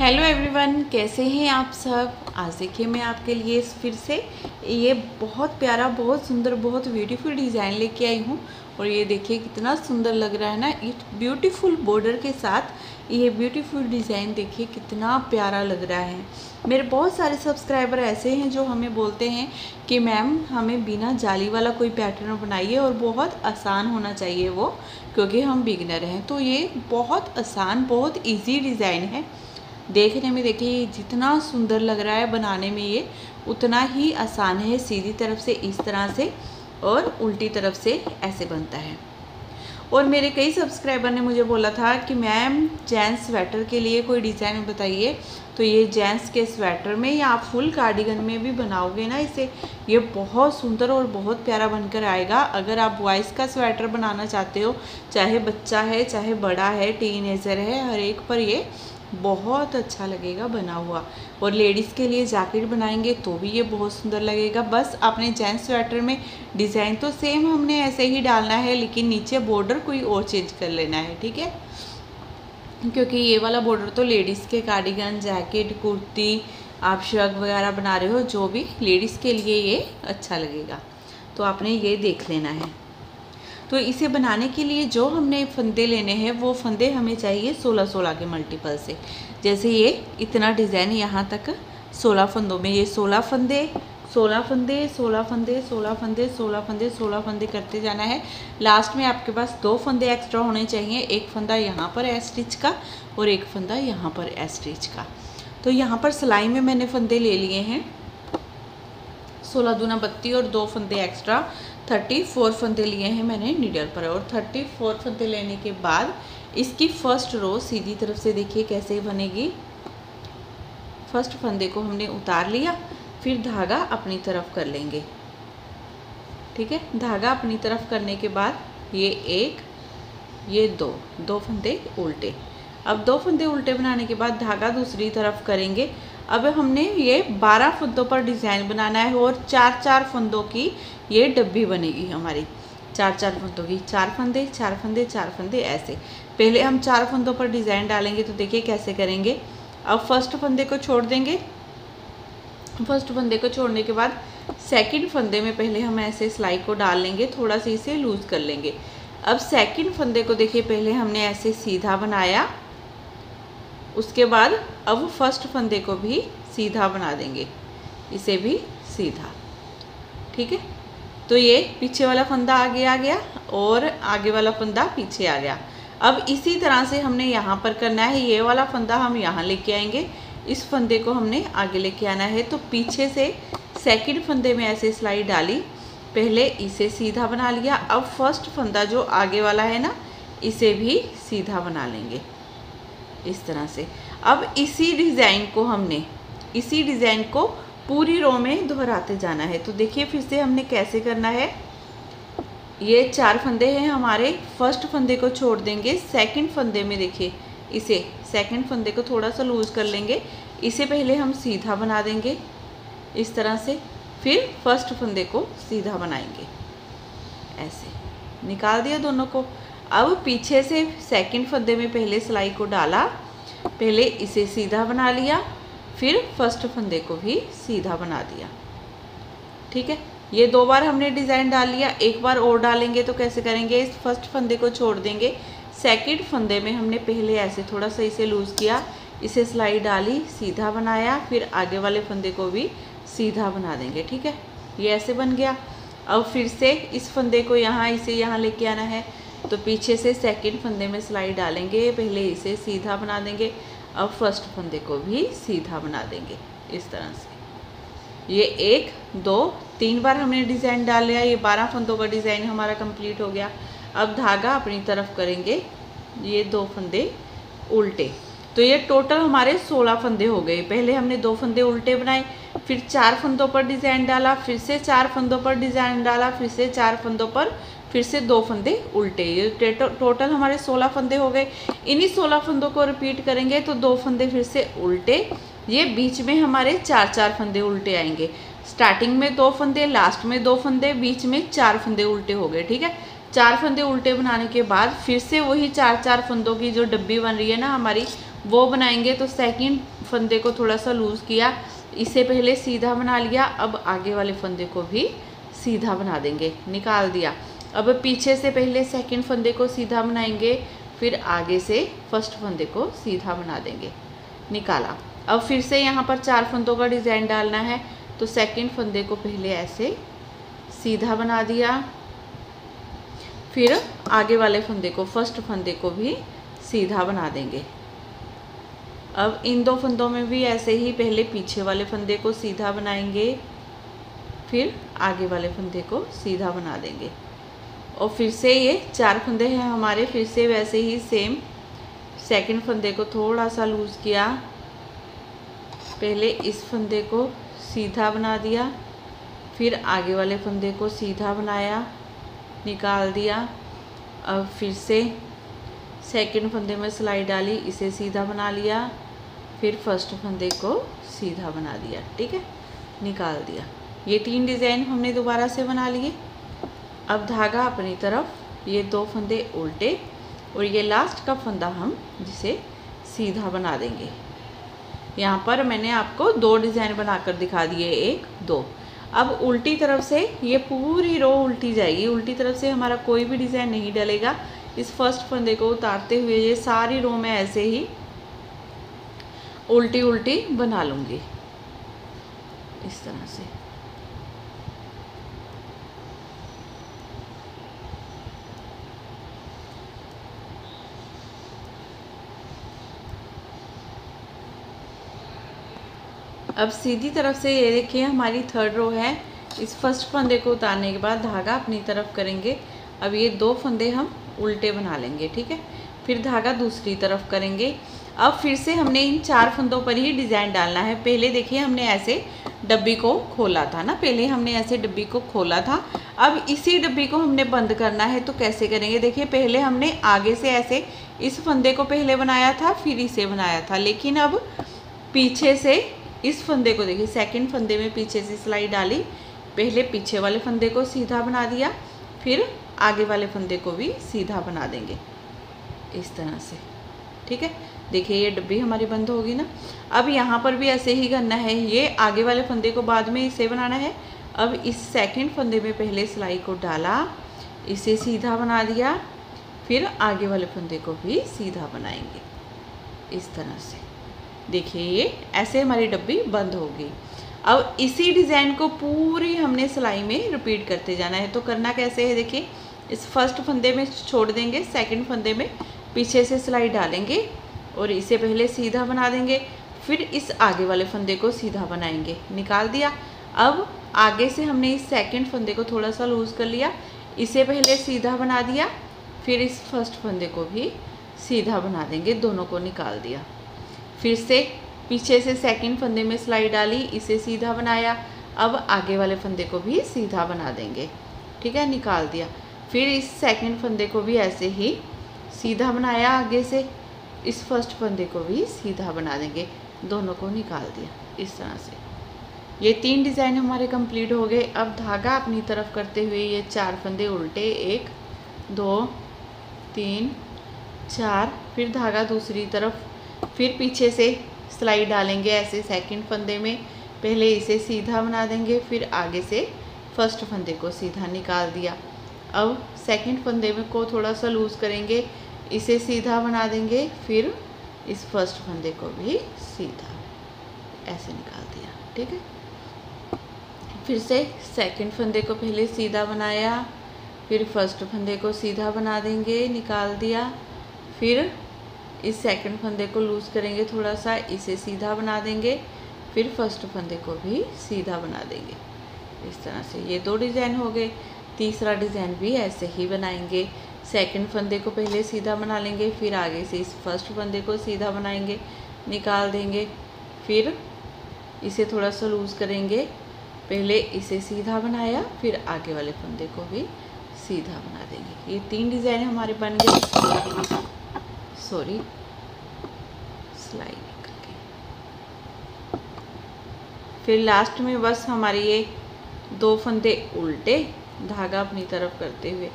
Hello everyone कैसे हैं आप सब? आज देखिए मैं आपके लिए फिर से ये बहुत प्यारा, बहुत सुंदर, बहुत ब्यूटीफुल डिज़ाइन लेके आई हूँ। और ये देखिए कितना सुंदर लग रहा है ना, इस ब्यूटीफुल बॉर्डर के साथ ये ब्यूटीफुल डिज़ाइन देखिए कितना प्यारा लग रहा है। मेरे बहुत सारे सब्सक्राइबर ऐसे हैं जो हमें बोलते हैं कि मैम, हमें बिना जाली वाला कोई पैटर्न बनाइए और बहुत आसान होना चाहिए वो, क्योंकि हम बिगनर हैं। तो ये बहुत आसान, बहुत ईजी डिज़ाइन है। देखने में देखिए जितना सुंदर लग रहा है बनाने में ये, उतना ही आसान है, सीधी तरफ़ से, इस तरह से और उल्टी तरफ़ से ऐसे बनता है। और मेरे कई सब्सक्राइबर ने मुझे बोला था कि, मैम, जेंट्स स्वेटर के लिए कोई डिज़ाइन बताइए। तो ये जेंट्स के स्वेटर में या आप फुल कार्डिगन में भी बनाओगे ना इसे, ये बहुत सुंदर और बहुत प्यारा बनकर आएगा। अगर आप बॉयज़ का स्वेटर बनाना चाहते हो, चाहे बच्चा है, चाहे बड़ा है, टीनेजर है, हर एक पर ये बहुत अच्छा लगेगा बना हुआ। और लेडीज़ के लिए जैकेट बनाएँगे तो भी ये बहुत सुंदर लगेगा। बस अपने जेंट्स स्वेटर में डिज़ाइन तो सेम हमने ऐसे ही डालना है, लेकिन नीचे बॉर्डर कोई और चेंज कर लेना है, ठीक है? क्योंकि ये वाला बॉर्डर तो लेडीज़ के कार्डिगन जैकेट कुर्ती, आप शर्ट वगैरह बना रहे हो, जो भी लेडीज़ के लिए ये अच्छा लगेगा। तो आपने ये देख लेना है। तो इसे बनाने के लिए जो हमने फंदे लेने हैं, वो फंदे हमें चाहिए सोलह सोलह के मल्टीपल से। जैसे ये इतना डिज़ाइन यहाँ तक सोलह फंदों में। ये सोलह फंदे सोलह फंदे सोलह फंदे सोलह फंदे सोलह फंदे सोलह फंदे करते जाना है। लास्ट में आपके पास दो फंदे एक्स्ट्रा होने चाहिए। एक फंदा यहाँ पर है स्टिच का और एक फंदा यहाँ पर है स्टिच का। तो यहाँ पर सिलाई में मैंने फंदे ले लिए हैं। सोलह दूना बत्ती और दो फंदे एक्स्ट्रा। थर्टी फोर फंदे लिए हैं मैंने नीडल पर और थर्टी फोर फंदे लेने के बाद इसकी फ़र्स्ट रो सीधी तरफ़ से देखिए कैसे बनेगी। फ़र्स्ट फंदे को हमने उतार लिया, फिर धागा अपनी तरफ़ कर लेंगे। ठीक है? धागा अपनी तरफ़ करने के बाद ये एक, ये दो दो फंदे उल्टे। अब दो फंदे उल्टे बनाने के बाद धागा दूसरी तरफ़ करेंगे। अब हमने ये बारह फंदों पर डिज़ाइन बनाना है और चार चार फंदों की ये डब्बी बनेगी हमारी। चार चार फंदों की, चार फंदे चार फंदे चार फंदे, ऐसे। पहले हम चार फंदों पर डिज़ाइन डालेंगे तो देखिए कैसे करेंगे। अब फ़र्स्ट फंदे को छोड़ देंगे। फ़र्स्ट फंदे को छोड़ने के बाद सेकंड फंदे में पहले हम ऐसे सिलाई को डाल लेंगे, थोड़ा सा इसे लूज़ कर लेंगे। अब सेकंड फंदे को देखिए, पहले हमने ऐसे सीधा बनाया। उसके बाद अब फ़र्स्ट फंदे को भी सीधा बना देंगे। इसे भी सीधा। ठीक है? तो ये पीछे वाला फंदा आगे आ गया और आगे वाला फंदा पीछे आ गया। अब इसी तरह से हमने यहाँ पर करना है। ये वाला फंदा हम यहाँ लेके आएँगे। इस फंदे को हमने आगे लेके आना है। तो पीछे से सेकंड फंदे में ऐसे सिलाई डाली। पहले इसे सीधा बना लिया। अब फ़र्स्ट फंदा जो आगे वाला है ना, इसे भी सीधा बना लेंगे। इस तरह से। अब इसी डिज़ाइन को हमने, इसी डिज़ाइन को पूरी रो में दोहराते जाना है। तो देखिए फिर से हमने कैसे करना है। ये चार फंदे हैं हमारे। फ़र्स्ट फंदे को छोड़ देंगे। सेकंड फंदे में देखिए, इसे सेकंड फंदे को थोड़ा सा लूज़ कर लेंगे। इसे पहले हम सीधा बना देंगे। इस तरह से फिर फ़र्स्ट फंदे को सीधा बनाएँगे। ऐसे। निकाल दिया दोनों को। अब पीछे से सेकंड फंदे में पहले सिलाई को डाला, पहले इसे सीधा बना लिया, फिर फ़र्स्ट फंदे को भी सीधा बना दिया। ठीक है? ये दो बार हमने डिज़ाइन डाल लिया, एक बार और डालेंगे तो कैसे करेंगे? इस फ़र्स्ट फंदे को छोड़ देंगे। सेकंड फंदे में हमने पहले ऐसे थोड़ा सा इसे लूज़ किया, इसे सिलाई डाली, सीधा बनाया, फिर आगे वाले फंदे को भी सीधा बना देंगे। ठीक है? ये ऐसे बन गया। अब फिर से इस फंदे को यहाँ, इसे यहाँ लेके आना है। तो पीछे से सेकंड फंदे में सिलाई डालेंगे, पहले इसे सीधा बना देंगे, अब फ़र्स्ट फंदे को भी सीधा बना देंगे, इस तरह से। ये एक, दो, तीन बार हमने डिज़ाइन डाल लिया, ये बारह फंदों का डिज़ाइन हमारा कंप्लीट हो गया। अब धागा अपनी तरफ़ करेंगे, ये दो फंदे उल्टे। तो ये टोटल हमारे सोलह फंदे हो गए। पहले हमने दो फंदे उल्टे बनाए, फिर चार फंदों पर डिज़ाइन डाला, फिर से चार फंदों पर डिज़ाइन डाला, फिर से चार फंदों पर फिर से दो फंदे उल्टे। ये टोटल हमारे सोलह फंदे हो गए। इन्हीं सोलह फंदों को रिपीट करेंगे तो दो फंदे फिर से उल्टे। ये बीच में हमारे चार चार फंदे उल्टे आएँगे। स्टार्टिंग में दो फंदे लास्ट में दो फंदे, बीच में चार फंदे उल्टे हो गए, ठीक है? चार फंदे उल्टे बनाने के बाद फिर से वही चार चार फंदों की जो डब्बी बन रही है ना हमारी, वो बनाएँगे। तो सेकंड फंदे को थोड़ा सा लूज़ किया। इससे पहले सीधा बना लिया। अब आगे वाले फंदे को भी सीधा बना देंगे। निकाल दिया। अब पीछे से पहले सेकंड फंदे को सीधा बनाएँगे फिर आगे से फ़र्स्ट फंदे को सीधा बना देंगे। निकाला। अब फिर से यहाँ पर चार फंदों का डिज़ाइन डालना है तो सेकंड फंदे को पहले ऐसे सीधा बना दिया। फिर आगे वाले फंदे को फ़र्स्ट फंदे को भी सीधा बना देंगे। अब इन दो फंदों में भी ऐसे ही पहले पीछे वाले फंदे को सीधा बनाएँगे, फिर आगे वाले फंदे को सीधा बना देंगे। और फिर से ये चार फंदे हैं हमारे, फिर से वैसे ही सेम सेकंड फंदे को थोड़ा सा लूज़ किया। पहले इस फंदे को सीधा बना दिया, फिर आगे वाले फंदे को सीधा बनाया, निकाल दिया। अब फिर से सेकंड फंदे में सिलाई डाली, इसे सीधा बना लिया। फिर फ़र्स्ट फंदे को सीधा बना दिया, ठीक है? निकाल दिया। ये तीन डिज़ाइन हमने दोबारा से बना लिए। अब धागा अपनी तरफ़, ये दो फंदे उल्टे और ये लास्ट का फंदा हम जिसे सीधा बना देंगे। यहाँ पर मैंने आपको दो डिज़ाइन बनाकर दिखा दिए, एक, दो। अब उल्टी तरफ़ से ये पूरी रो उल्टी जाएगी। उल्टी तरफ़ से हमारा कोई भी डिज़ाइन नहीं डलेगा। इस फ़र्स्ट फंदे को उतारते हुए ये सारी रो में ऐसे ही उल्टी उल्टी बना लूँगी। इस तरह से। अब सीधी तरफ़ से ये देखिए, हमारी थर्ड रो है। इस फ़र्स्ट फंदे को उतारने के बाद धागा अपनी तरफ़ करेंगे। अब ये दो फंदे हम उल्टे बना लेंगे, ठीक है? फिर धागा दूसरी तरफ़ करेंगे। अब फिर से हमने इन चार फंदों पर ही डिज़ाइन डालना है। पहले देखिए, हमने ऐसे डब्बी को खोला था ना? पहले हमने ऐसे डब्बी को खोला था। अब इसी डब्बी को हमने बंद करना है तो कैसे करेंगे? देखिए, पहले हमने आगे से ऐसे इस फंदे को पहले बनाया था, फिर इसे बनाया था। लेकिन अब पीछे से इस फंदे को देखिए सेकंड फंदे में पीछे से सिलाई डाली, पहले पीछे वाले फंदे को सीधा बना दिया, फिर आगे वाले फंदे को भी सीधा बना देंगे। इस तरह से, ठीक है? देखिए, ये डब्बी हमारी बंद होगी ना। अब यहाँ पर भी ऐसे ही करना है, ये आगे वाले फंदे को बाद में इसे बनाना है। अब इस सेकंड फंदे में पहले सिलाई को डाला, इसे सीधा बना दिया, फिर आगे वाले फंदे को भी सीधा बनाएँगे। इस तरह से। देखिए ये, ऐसे हमारी डब्बी बंद होगी। अब इसी डिज़ाइन को पूरी हमने सिलाई में रिपीट करते जाना है। तो करना कैसे है देखिए, इस फ़र्स्ट फंदे में छोड़ देंगे, सेकंड फंदे में पीछे से सिलाई डालेंगे और इसे पहले सीधा बना देंगे, फिर इस आगे वाले फंदे को सीधा बनाएँगे। निकाल दिया। अब आगे से हमने इस सेकंड फंदे को थोड़ा सा लूज़ कर लिया। इसे पहले सीधा बना दिया, फिर इस फ़र्स्ट फंदे को भी सीधा बना देंगे। दोनों को निकाल दिया। फिर से पीछे से सेकंड फंदे में सिलाई डाली, इसे सीधा बनाया। अब आगे वाले फंदे को भी सीधा बना देंगे। ठीक है, निकाल दिया। फिर इस सेकंड फंदे को भी ऐसे ही सीधा बनाया आगे से। इस फ़र्स्ट फंदे को भी सीधा बना देंगे। दोनों को निकाल दिया इस तरह से। ये तीन डिज़ाइन हमारे कंप्लीट हो गए। अब धागा अपनी तरफ़ करते हुए ये चार फंदे उल्टे। एक, दो, तीन, चार। फिर धागा दूसरी तरफ़ फिर पीछे से सिलाई डालेंगे ऐसे सेकंड फंदे में। पहले इसे सीधा बना देंगे, फिर आगे से फ़र्स्ट फंदे को सीधा निकाल दिया। अब सेकंड फंदे में को थोड़ा सा लूज़ करेंगे, इसे सीधा बना देंगे, फिर इस फ़र्स्ट फंदे को भी सीधा ऐसे निकाल दिया, ठीक है? फिर से सेकंड फंदे को पहले सीधा बनाया, फिर फ़र्स्ट फंदे को सीधा बना देंगे, निकाल दिया, फिर इस सेकंड फंदे को लूज़ करेंगे थोड़ा सा, इसे सीधा बना देंगे, फिर फ़र्स्ट फंदे को भी सीधा बना देंगे। इस तरह से ये दो डिज़ाइन हो गए। तीसरा डिज़ाइन भी ऐसे ही बनाएँगे। सेकंड फंदे को पहले सीधा बना लेंगे, फिर आगे से इस फ़र्स्ट फंदे को सीधा बनाएँगे, निकाल देंगे, फिर इसे थोड़ा सा लूज़ करेंगे। पहले इसे सीधा बनाया, फिर आगे वाले फंदे को भी सीधा बना देंगे। ये तीन डिज़ाइन हमारे बन गए। सॉरी सिलाई निकल गई फिर लास्ट में बस हमारी ये दो फंदे उल्टे, धागा अपनी तरफ़ करते हुए।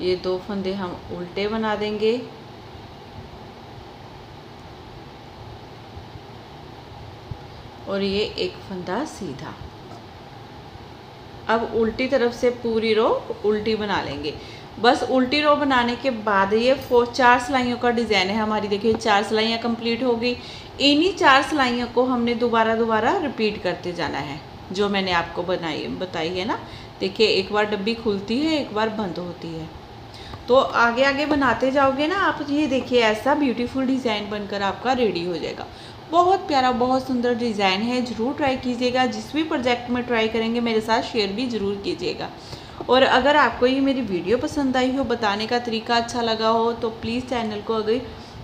ये दो फंदे हम उल्टे बना देंगे। और ये एक फंदा सीधा। अब उल्टी तरफ़ से पूरी रो उल्टी बना लेंगे। बस उल्टी रो बनाने के बाद ये फोर चार सिलाइयों का डिज़ाइन है हमारी। देखिए, चार सिलाइयाँ कंप्लीट हो गई। इन्हीं चार सिलाइयों को हमने दोबारा दोबारा रिपीट करते जाना है, जो मैंने आपको बनाई, बताई है ना। देखिए, एक बार डब्बी खुलती है, एक बार बंद होती है। तो आगे आगे बनाते जाओगे ना आप, ये देखिए, ऐसा ब्यूटीफुल डिज़ाइन बनकर आपका रेडी हो जाएगा। बहुत प्यारा, बहुत सुंदर डिज़ाइन है। ज़रूर ट्राई कीजिएगा। जिस भी प्रोजेक्ट में ट्राई करेंगे, मेरे साथ शेयर भी ज़रूर कीजिएगा। और अगर आपको ये मेरी वीडियो पसंद आई हो, बताने का तरीका अच्छा लगा हो तो प्लीज़ चैनल को अगर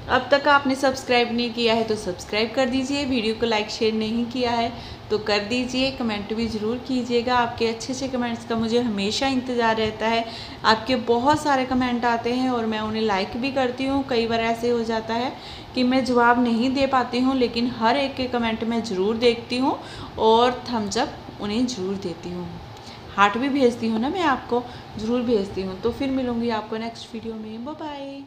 अब तक आपने सब्सक्राइब नहीं किया है तो सब्सक्राइब कर दीजिए। वीडियो को लाइक शेयर नहीं किया है तो कर दीजिए। कमेंट भी ज़रूर कीजिएगा। आपके अच्छे अच्छे कमेंट्स का मुझे हमेशा इंतज़ार रहता है। आपके बहुत सारे कमेंट आते हैं और मैं उन्हें लाइक भी करती हूँ। कई बार ऐसे हो जाता है कि मैं जवाब नहीं दे पाती हूँ, लेकिन हर एक के कमेंट मैं ज़रूर देखती हूँ और थम्सअप उन्हें ज़रूर देती हूँ। हार्ट भी भेजती हूँ ना मैं आपको, ज़रूर भेजती हूँ। तो फिर मिलूँगी आपको नेक्स्ट वीडियो में। बाय